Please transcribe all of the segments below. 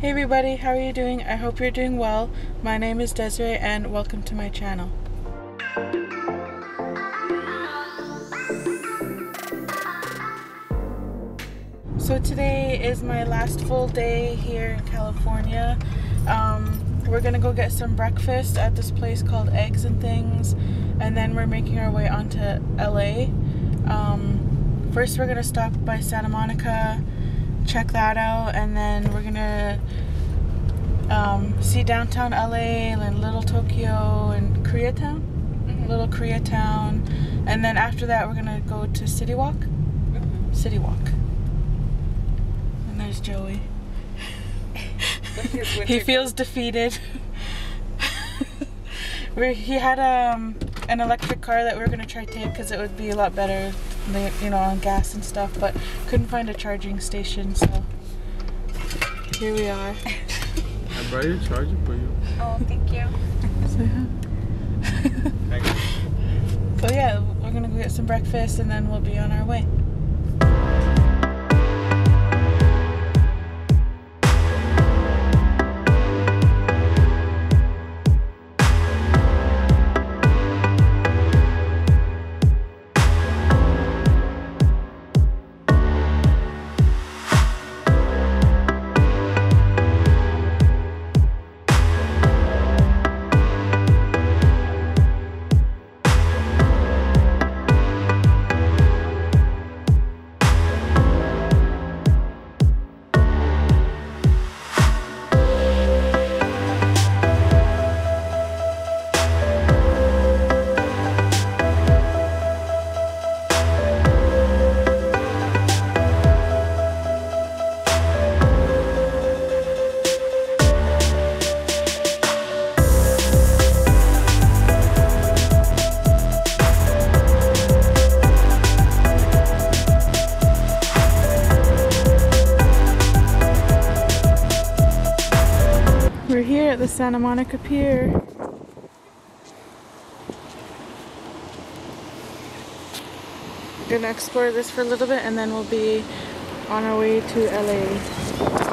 Hey everybody, how are you doing? I hope you're doing well. My name is Desiree and welcome to my channel. So today is my last full day here in California. Um, we're gonna go get some breakfast at this place called Eggs and Things and then we're making our way onto LA. Um, first we're gonna stop by Santa Monica, check that out and then we're gonna um, see downtown LA and Little Tokyo and Koreatown, Mm-hmm. Little Koreatown, and then after that we're gonna go to City Walk. Mm-hmm. City Walk. And there's Joey. he feels defeated. we he had um an electric car that we were gonna try to take because it would be a lot better, than, you know, on gas and stuff, but couldn't find a charging station, so here we are. I brought your charger for you. Oh, thank you. So yeah. so yeah, we're gonna go get some breakfast and then we'll be on our way. Santa Monica Pier. Gonna explore this for a little bit and then we'll be on our way to LA.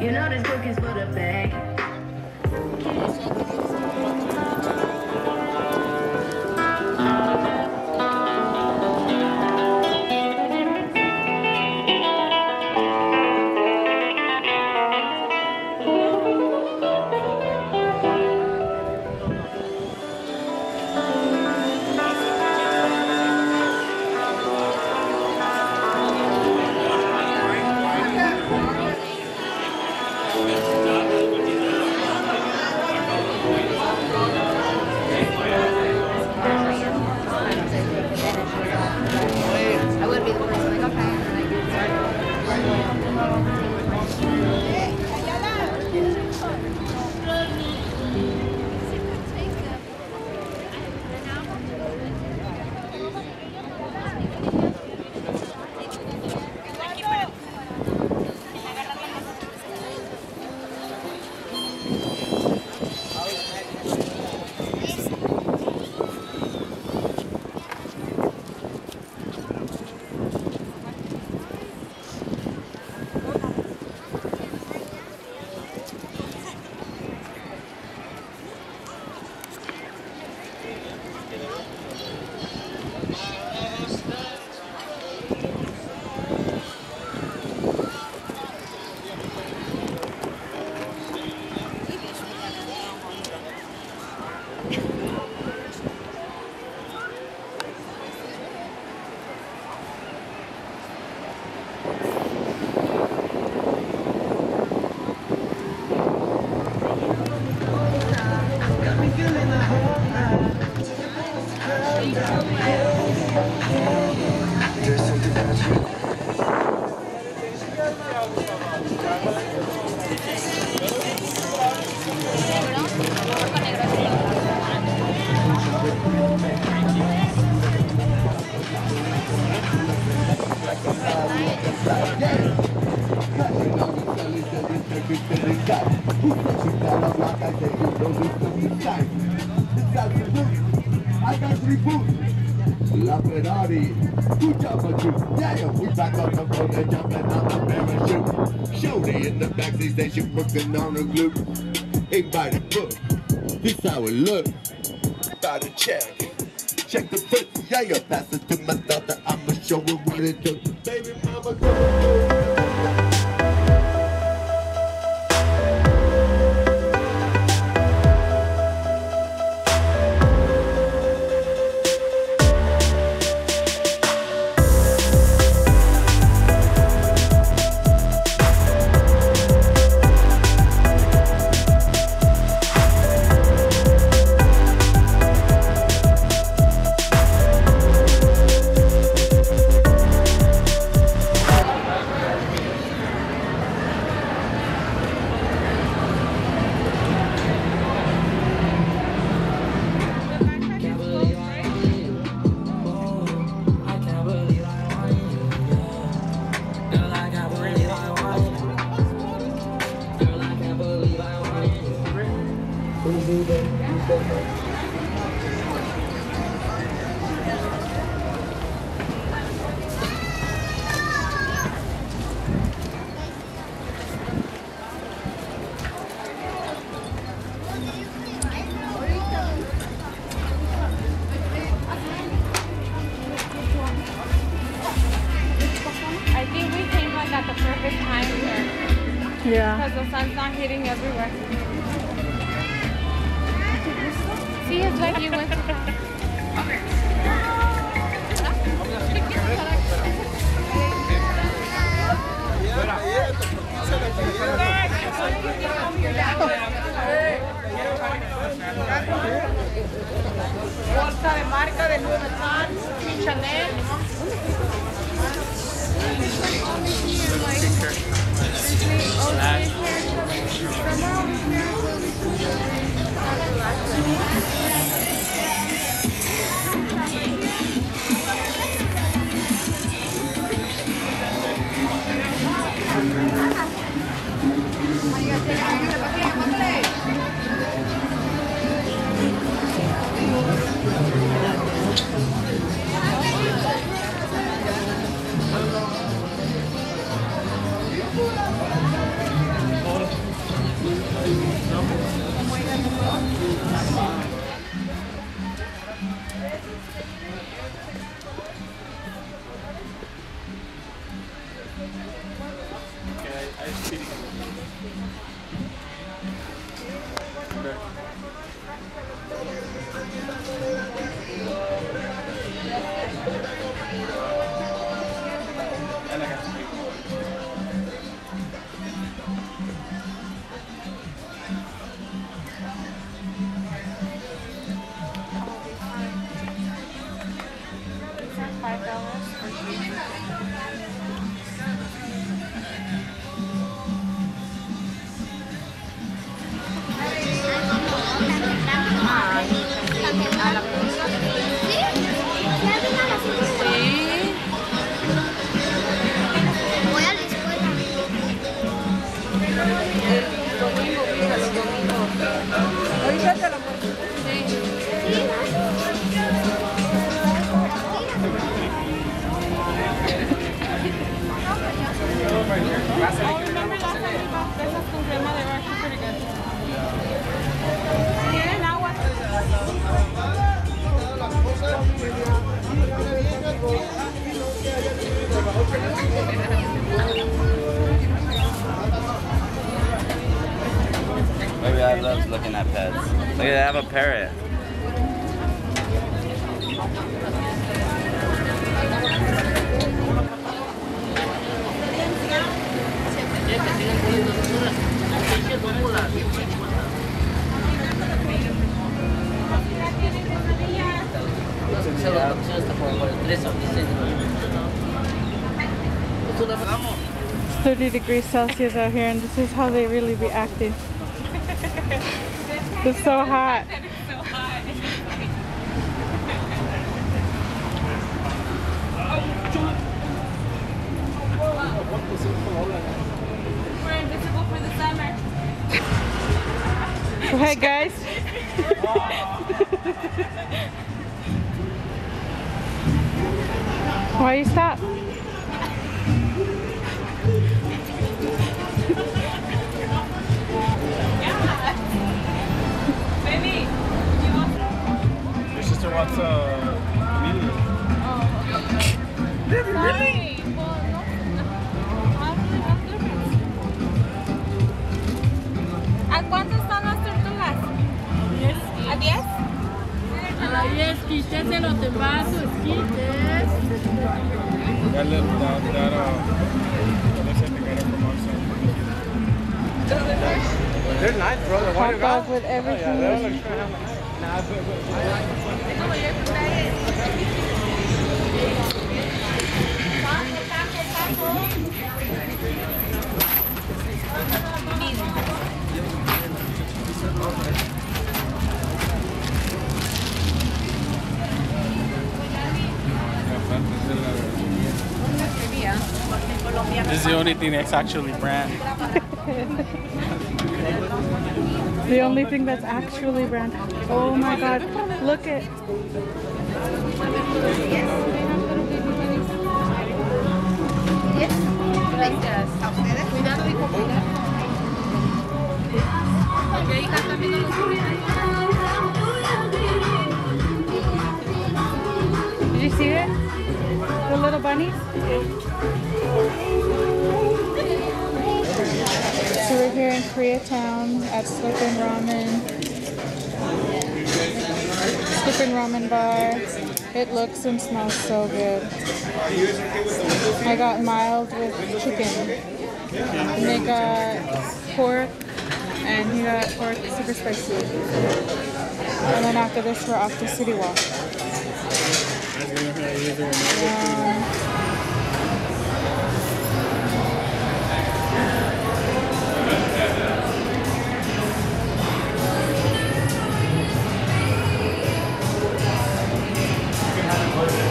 You know this book is for the bag. Backseat station working on the glue. Ain't by the book, this how it look. By the check, check the foot. Yeah, you pass it to my daughter. I'ma show her what it took. Baby mama, go. Because the sun's not hitting everywhere. Like you went bolsa de marca de Louis Vuitton, Chanel. Five Domingo, domingos. Ahorita te lo. Oh, remember last fresas con crema agua? Maybe I love looking at pets. Look at that, I have a parrot. It's 30 degrees Celsius out here, and this is how they really be acting. It's so hot. Ahead, guys. Why you stop? Your sister wants uh, comedian. sorry. Well, no, no. How do we have difference? ¿A cuántas están las tortugas? ¿A 10? A la 10, quítese los de vasos, quítese. That little, that, that, uh, that said they got it from outside. They're nice, brother. Hot dog with everything. This is the only thing that's actually brand. The only thing that's actually brand. Oh my god, look at. Did you see it? The little bunnies? So we're here in Koreatown at Slurpin Ramen. Slurpin Ramen Bar. It looks and smells so good. I got mild with chicken. And they got pork and he got pork super spicy. And then after this we're off to City Walk. Um, Oh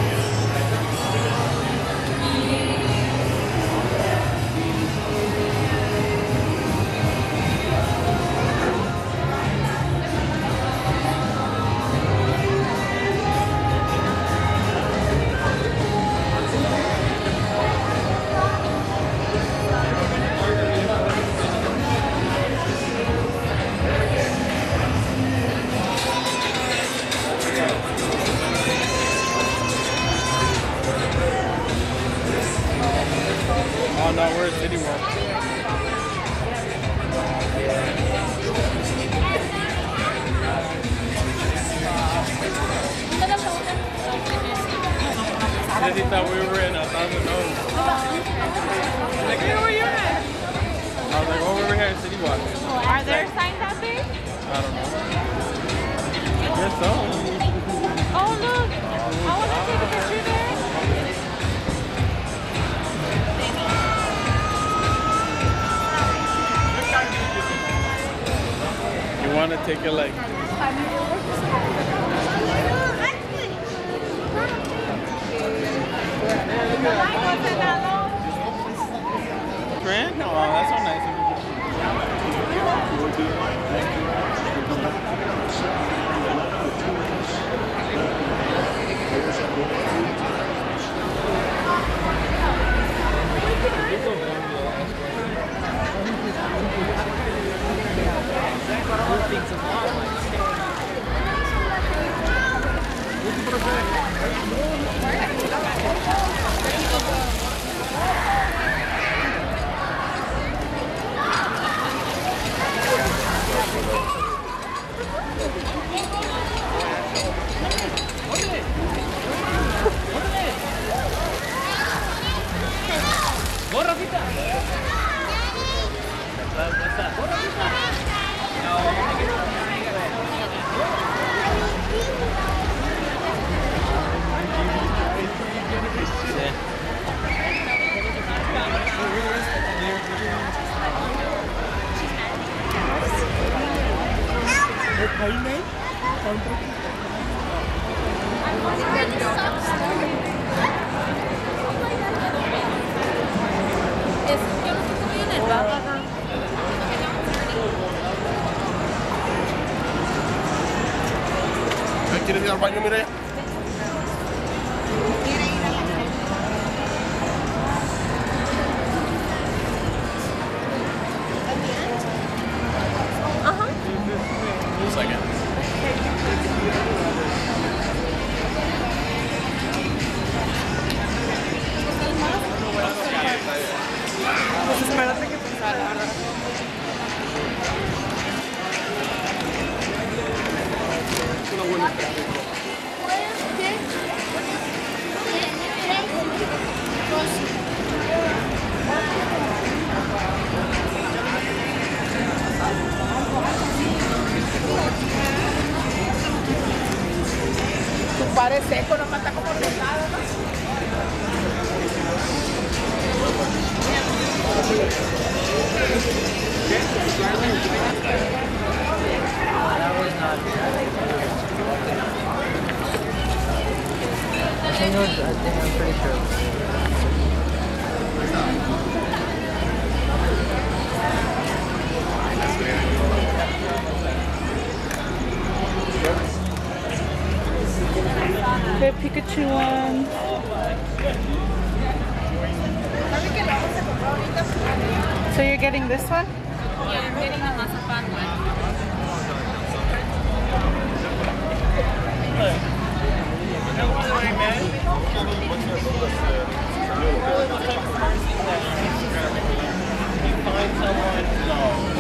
take it like, Jaime, un poquito. ¿Quieres ir al baño, Mireia? The Pikachu one. ¿Sabe que lo vamos a comprar ahorita? So you're getting this one? Yeah, I'm getting a mazapan one. I think I found